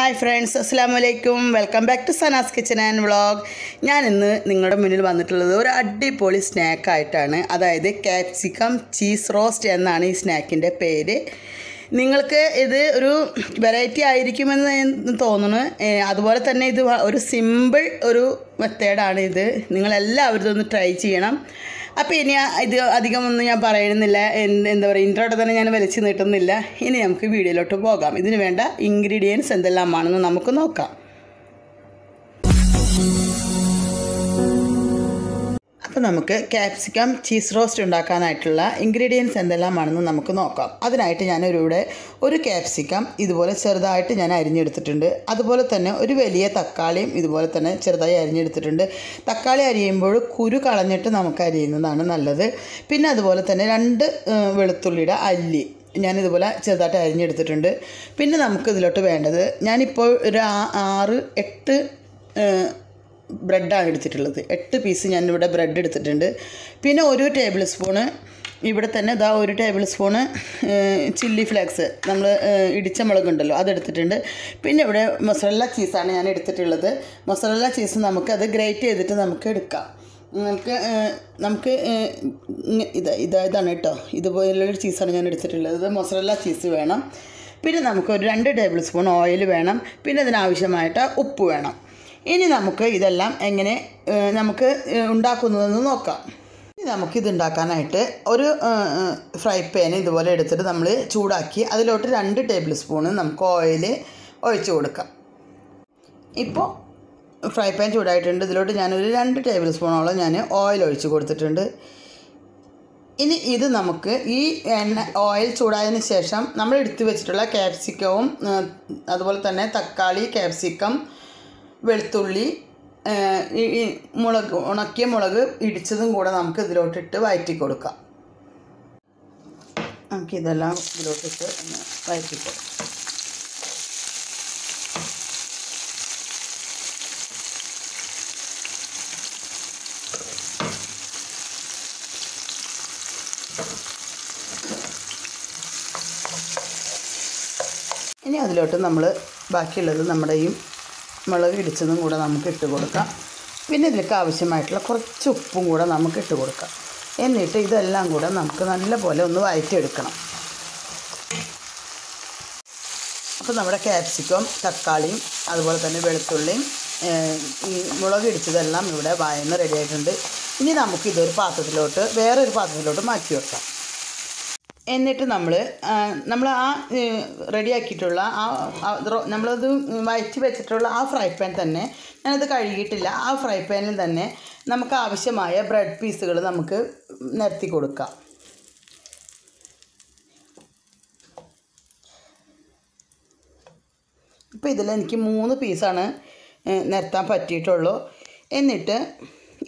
Hi friends അസ്സാം വലൈക്കും welcome back to Sana's kitchen and vlog. ഞാൻ ഇന്ന് നിങ്ങളുടെ മുന്നിൽ വന്നിട്ടുള്ളത് ഒരു അടിപൊളി സ്നാക്കായിട്ടാണ് അതായത് കാപ്സിക്കം ചീസ് റോസ്റ്റ് എന്നാണ് ഈ സ്നാക്കിന്റെ പേര്. നിങ്ങൾക്ക് ഇത് ഒരു വെറൈറ്റി ആയിരിക്കുമെന്ന് തോന്നുന്നു. അതുപോലെ തന്നെ ഇത് ഒരു സിമ്പിൾ ഒരു മെത്തേഡാണ് ഇത്. നിങ്ങളെല്ലാവരും ഇതൊന്ന് ട്രൈ ചെയ്യണം. അപ്പോൾ ഇനി ഇത് അധികം ഒന്നും ഞാൻ പറയുന്നില്ല. എന്താ പറയുക ഇൻട്രോടെ തന്നെ ഞാൻ വലിച്ചു നീട്ടുന്നില്ല. ഇനി നമുക്ക് വീഡിയോയിലോട്ട് പോകാം. ഇതിന് വേണ്ട ഇൻഗ്രീഡിയൻസ് എന്തെല്ലാമാണെന്ന് നമുക്ക് നോക്കാം. അപ്പോൾ നമുക്ക് ക്യാപ്സിക്കം ചീസ് റോസ്റ്റ് ഉണ്ടാക്കാനായിട്ടുള്ള ഇൻഗ്രീഡിയൻസ് എന്തെല്ലാമാണെന്ന് നമുക്ക് നോക്കാം. അതിനായിട്ട് ഞാനൊരു ഇവിടെ ഒരു ക്യാപ്സിക്കം ഇതുപോലെ ചെറുതായിട്ട് ഞാൻ അരിഞ്ഞെടുത്തിട്ടുണ്ട്. അതുപോലെ തന്നെ ഒരു വലിയ തക്കാളിയും ഇതുപോലെ തന്നെ ചെറുതായി അരിഞ്ഞെടുത്തിട്ടുണ്ട്. തക്കാളി അരിയുമ്പോൾ കുരു കളഞ്ഞിട്ട് നമുക്ക് അരിയുന്നതാണ് നല്ലത്. പിന്നെ അതുപോലെ തന്നെ രണ്ട് വെളുത്തുള്ളിയുടെ അല്ലി ഞാനിതുപോലെ ചെറുതായിട്ട് അരിഞ്ഞെടുത്തിട്ടുണ്ട്. പിന്നെ നമുക്ക് ഇതിലോട്ട് വേണ്ടത് ഞാനിപ്പോൾ ഒരു ആറ് എട്ട് ബ്രെഡാണ് എടുത്തിട്ടുള്ളത്. എട്ട് പീസ് ഞാനിവിടെ ബ്രെഡ് എടുത്തിട്ടുണ്ട്. പിന്നെ ഒരു ടേബിൾ സ്പൂണ് ഇവിടെ തന്നെ ഇതാ ഒരു ടേബിൾ സ്പൂണ് ചില്ലി ഫ്ലേക്സ് നമ്മൾ ഇടിച്ച മുളകുണ്ടല്ലോ അതെടുത്തിട്ടുണ്ട്. പിന്നെ ഇവിടെ മൊസറല്ല ചീസാണ് ഞാൻ എടുത്തിട്ടുള്ളത്. മൊസറല്ല ചീസ് നമുക്കത് ഗ്രേറ്റ് ചെയ്തിട്ട് നമുക്ക് എടുക്കാം. നമുക്ക് നമുക്ക് ഇതാ ഇത് ഇതാ ഇതാണ് കേട്ടോ. ഇതുപോലുള്ളൊരു ചീസാണ് ഞാൻ എടുത്തിട്ടുള്ളത്. ഇത് മൊസറല്ല ചീസ് വേണം. പിന്നെ നമുക്ക് ഒരു രണ്ട് ടേബിൾ സ്പൂൺ ഓയിൽ വേണം. പിന്നെ ഇതിനാവശ്യമായിട്ട് ഉപ്പ് വേണം. ഇനി നമുക്ക് ഇതെല്ലാം എങ്ങനെ നമുക്ക് ഉണ്ടാക്കുന്നതെന്ന് നോക്കാം. ഇനി നമുക്കിത് ഉണ്ടാക്കാനായിട്ട് ഒരു ഫ്രൈ പാൻ ഇതുപോലെ എടുത്തിട്ട് നമ്മൾ ചൂടാക്കി അതിലോട്ട് രണ്ട് ടേബിൾ സ്പൂണ് നമുക്ക് ഓയിൽ ഒഴിച്ച് കൊടുക്കാം. ഇപ്പോൾ ഫ്രൈ പാൻ ചൂടായിട്ടുണ്ട്. ഇതിലോട്ട് ഞാനൊരു രണ്ട് ടേബിൾ സ്പൂണോളം ഞാൻ ഓയിൽ ഒഴിച്ച് കൊടുത്തിട്ടുണ്ട്. ഇനി ഇത് നമുക്ക് ഈ എണ്ണ ഓയിൽ ചൂടായതിന് ശേഷം നമ്മൾ എടുത്തു വെച്ചിട്ടുള്ള ക്യാപ്സിക്കവും അതുപോലെ തന്നെ തക്കാളി ക്യാപ്സിക്കം വെളുത്തുള്ളി ഈ മുളക് ഉണക്കിയ മുളക് ഇടിച്ചതും കൂടെ നമുക്ക് ഇതിലോട്ടിട്ട് വഴറ്റി കൊടുക്കാം. നമുക്ക് ഇതെല്ലാം ഇതിലോട്ടിട്ട് ഒന്ന് വഴറ്റി കൊടുക്കാം. ഇനി അതിലോട്ട് നമ്മൾ ബാക്കിയുള്ളത് നമ്മുടെ ഈ മുളക് ഇടിച്ചതും കൂടെ നമുക്ക് ഇട്ട് കൊടുക്കാം. പിന്നെ ഇതിലേക്ക് ആവശ്യമായിട്ടുള്ള കുറച്ച് ഉപ്പും കൂടെ നമുക്ക് ഇട്ട് കൊടുക്കാം. എന്നിട്ട് ഇതെല്ലാം കൂടെ നമുക്ക് നല്ലപോലെ ഒന്ന് വഴറ്റിയെടുക്കണം അപ്പോൾ നമ്മുടെ ക്യാപ്സിക്കം തക്കാളിയും അതുപോലെ തന്നെ വെളുത്തുള്ളിയും ഈ മുളക് ഇടിച്ചതെല്ലാം ഇവിടെ വായന്ന് റെഡി ആയിട്ടുണ്ട്. ഇനി നമുക്ക് ഇതൊരു പാത്രത്തിലോട്ട് വേറൊരു പാത്രത്തിലോട്ട് മാറ്റി വെക്കാം. എന്നിട്ട് നമ്മൾ നമ്മൾ ആ റെഡിയാക്കിയിട്ടുള്ള ആ നമ്മളത് വയറ്റി വെച്ചിട്ടുള്ള ആ ഫ്രൈ പാൻ തന്നെ ഞാനത് കഴുകിയിട്ടില്ല. ആ ഫ്രൈ പാനിൽ തന്നെ നമുക്ക് ആവശ്യമായ ബ്രെഡ് പീസുകൾ നമുക്ക് നിരത്തി കൊടുക്കാം. ഇപ്പോൾ ഇതിൽ എനിക്ക് മൂന്ന് പീസാണ് നിരത്താൻ പറ്റിയിട്ടുള്ളൂ. എന്നിട്ട്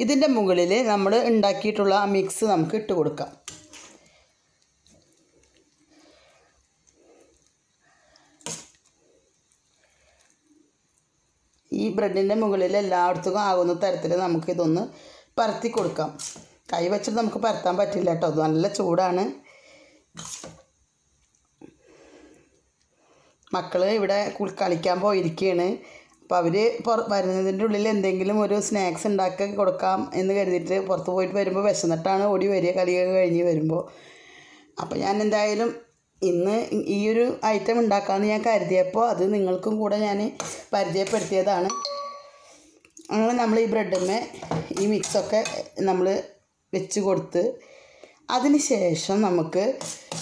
ഇതിന്റെ മുകളിൽ നമ്മൾ ഉണ്ടാക്കിയിട്ടുള്ള ആ മിക്സ് നമുക്ക് ഇട്ട് കൊടുക്കാം. ഈ ബ്രെഡിന്റെ മുകളിൽ എല്ലായിടത്തും ആകുന്ന തരത്തിൽ നമുക്ക് ഇതൊന്ന് പരത്തി കൊടുക്കാം. കൈ വെച്ചിട്ട് നമുക്ക് പരത്താൻ പറ്റില്ല കേട്ടോ. നല്ല ചൂടാണ്. മക്കൾ ഇവിടെ കളിക്കാൻ പോയിരിക്കുകയാണ്. അപ്പോൾ അവർ പുറ വരുന്നതിന്റെ ഉള്ളിൽ എന്തെങ്കിലും ഒരു സ്നാക്സ് ഉണ്ടാക്കി കൊടുക്കാം എന്ന് കരുതിയിട്ട് പുറത്ത് പോയിട്ട് വരുമ്പോൾ വിശന്നിട്ടാണ് ഓടി വരിക. കളിയൊക്കെ കഴിഞ്ഞ് വരുമ്പോൾ അപ്പോൾ ഞാൻ എന്തായാലും ഇന്ന് ഈ ഒരു ഐറ്റം ഉണ്ടാക്കാമെന്ന് ഞാൻ കരുതിയപ്പോൾ അത് നിങ്ങൾക്കും കൂടെ ഞാൻ പരിചയപ്പെടുത്തിയതാണ്. അങ്ങനെ നമ്മൾ ഈ ബ്രെഡുമേ ഈ മിക്സൊക്കെ നമ്മൾ വെച്ച് കൊടുത്ത് അതിന് ശേഷം നമുക്ക്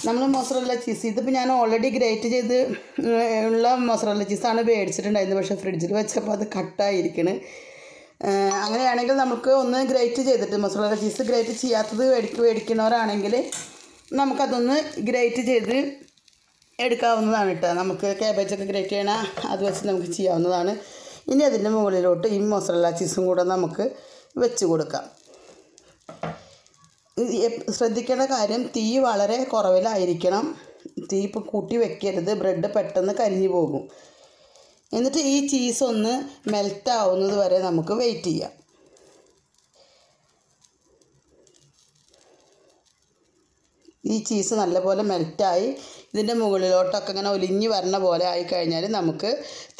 നമ്മൾ മൊസറല്ല ചീസ് ഇതിപ്പോൾ ഞാൻ ഓൾറെഡി ഗ്രേറ്റ് ചെയ്ത് ഉള്ള മൊസറല്ല ചീസാണ് മേടിച്ചിട്ടുണ്ടായിരുന്നത് പക്ഷേ ഫ്രിഡ്ജിൽ വെച്ചപ്പോൾ അത് കട്ടായിരിക്കണ് അങ്ങനെയാണെങ്കിൽ നമുക്ക് ഒന്ന് ഗ്രേറ്റ് ചെയ്തിട്ട് മൊസറല്ല ചീസ് ഗ്രേറ്റ് ചെയ്യാത്തത് മേടിക്ക് മേടിക്കുന്നവരാണെങ്കിൽ നമുക്കതൊന്ന് ഗ്രേറ്റ് ചെയ്ത് എടുക്കാവുന്നതാണ് കേട്ടോ നമുക്ക് ക്യാബേജൊക്കെ ഗ്രേറ്റ് ചെയ്യണ അത് വെച്ച് നമുക്ക് ചെയ്യാവുന്നതാണ്. ഇനി അതിന്റെ മുകളിലോട്ട് ഈ മൊസറല്ല ചീസും കൂടെ നമുക്ക് വെച്ച് കൊടുക്കാം. ശ്രദ്ധിക്കേണ്ട കാര്യം തീ വളരെ കുറവിലായിരിക്കണം. തീ ഇപ്പോൾ കൂട്ടി വെക്കരുത്. ബ്രെഡ് പെട്ടെന്ന് കരിഞ്ഞു പോകും. എന്നിട്ട് ഈ ചീസ് ഒന്ന് മെൽറ്റ് ആവുന്നത് വരെ നമുക്ക് വെയിറ്റ് ചെയ്യാം. ഈ ചീസ് നല്ലപോലെ മെൽറ്റായി ഇതിന്റെ മുകളിലോട്ടൊക്കെ ഇങ്ങനെ ഒലിഞ്ഞ് വരണ പോലെ ആയി കഴിഞ്ഞാൽ നമുക്ക്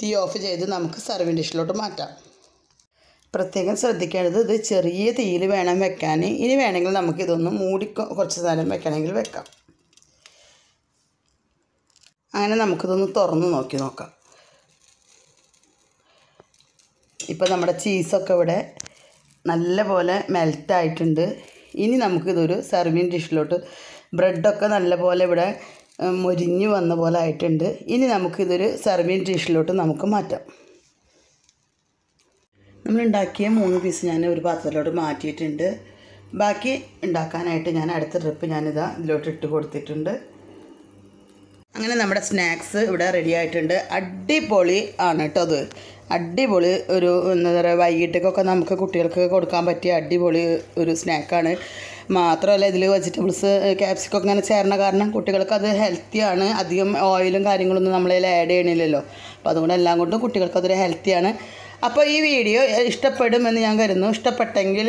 തീ ഓഫ് ചെയ്ത് നമുക്ക് സർവിങ് ഡിഷിലോട്ട് മാറ്റാം. പ്രത്യേകം ശ്രദ്ധിക്കേണ്ടത് ഇത് ചെറിയ തീയിൽ വേണം വെക്കാൻ ഇനി വേണമെങ്കിൽ നമുക്ക് ഇതൊന്ന് മൂടി കുറച്ച് നേരം വെക്കണമെങ്കിൽ വെക്കാം. അങ്ങനെ നമുക്കിതൊന്ന് തുറന്ന് നോക്കി നോക്കാം. ഇപ്പോൾ നമ്മുടെ ചീസൊക്കെ ഇവിടെ നല്ലപോലെ മെൽറ്റായിട്ടുണ്ട് ഇനി നമുക്കിതൊരു സർവിങ് ഡിഷിലോട്ട് ബ്രെഡൊക്കെ നല്ലപോലെ ഇവിടെ മൊരിഞ്ഞു വന്ന പോലെ ആയിട്ടുണ്ട്. ഇനി നമുക്കിതൊരു സർവിങ് ഡിഷിലോട്ട് നമുക്ക് മാറ്റാം. നമ്മൾ ഉണ്ടാക്കിയ മൂന്ന് പീസ് ഞാൻ ഒരു പാത്രത്തിലോട്ട് മാറ്റിയിട്ടുണ്ട്. ബാക്കി ഉണ്ടാക്കാനായിട്ട് ഞാൻ അടുത്ത ട്രിപ്പ് ഞാനിതാ ഇതിലോട്ട് ഇട്ട് കൊടുത്തിട്ടുണ്ട്. അങ്ങനെ നമ്മുടെ സ്നാക്സ് ഇവിടെ റെഡി ആയിട്ടുണ്ട്. അടിപൊളി ആണ് കേട്ടോ അത്. അടിപൊളി ഒരു എന്താ പറയുക വൈകിട്ടേക്കൊക്കെ നമുക്ക് കുട്ടികൾക്ക് കൊടുക്കാൻ പറ്റിയ അടിപൊളി ഒരു സ്നാക്കാണ്. മാത്രമല്ല ഇതിൽ വെജിറ്റബിൾസ് ക്യാപ്സിക്കൊക്കെ ഇങ്ങനെ ചേർന്ന കാരണം കുട്ടികൾക്ക് അത് ഹെൽത്തിയാണ് അധികം ഓയിലും കാര്യങ്ങളൊന്നും നമ്മളതിൽ ആഡ് ചെയ്യണില്ലല്ലോ. അപ്പോൾ അതുകൊണ്ട് എല്ലാം കൊണ്ടും കുട്ടികൾക്ക് അതൊരു ഹെൽത്തിയാണ് അപ്പോൾ ഈ വീഡിയോ ഇഷ്ടപ്പെടുമെന്ന് ഞാൻ കരുതുന്നു. ഇഷ്ടപ്പെട്ടെങ്കിൽ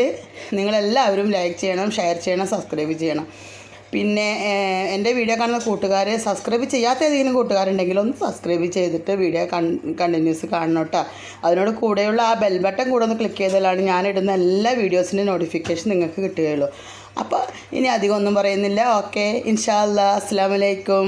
നിങ്ങളെല്ലാവരും ലൈക്ക് ചെയ്യണം ഷെയർ ചെയ്യണം സബ്സ്ക്രൈബ് ചെയ്യണം. പിന്നെ എന്റെ വീഡിയോ കാണുന്ന കൂട്ടുകാർ സബ്സ്ക്രൈബ് ചെയ്യാത്ത ഏതെങ്കിലും കൂട്ടുകാരുണ്ടെങ്കിൽ ഒന്ന് സബ്സ്ക്രൈബ് ചെയ്തിട്ട് വീഡിയോ കൺ കണ്ടിന്യൂസ് കാണണം കേട്ടോ അതിനോട് കൂടെയുള്ള ആ ബെൽ ബട്ടൺ കൂടെ ഒന്ന് ക്ലിക്ക് ചെയ്താലാണ് ഞാനിടുന്ന എല്ലാ വീഡിയോസിന്റെ നോട്ടിഫിക്കേഷൻ നിങ്ങൾക്ക് കിട്ടുകയുള്ളൂ. അപ്പോൾ ഇനി അധികം ഒന്നും പറയുന്നില്ല. ഓക്കെ ഇൻഷാ അല്ലാ അസ്സാം വലൈക്കും